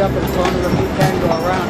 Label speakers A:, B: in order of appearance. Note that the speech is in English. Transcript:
A: up in front of them. You can go around